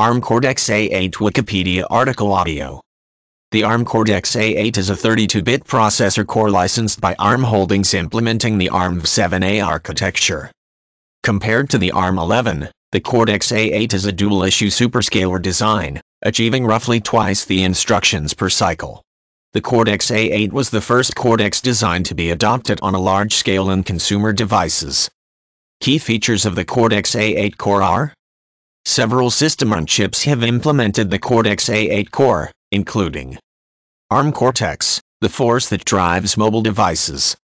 ARM Cortex-A8 Wikipedia article audio. The ARM Cortex-A8 is a 32-bit processor core licensed by ARM Holdings implementing the ARMv7a architecture. Compared to the ARM11, the Cortex-A8 is a dual-issue superscalar design, achieving roughly twice the instructions per cycle. The Cortex-A8 was the first Cortex design to be adopted on a large scale in consumer devices. Key features of the Cortex-A8 core are Several system-on-chips have implemented the Cortex-A8 core, including ARM Cortex, the force that drives mobile devices,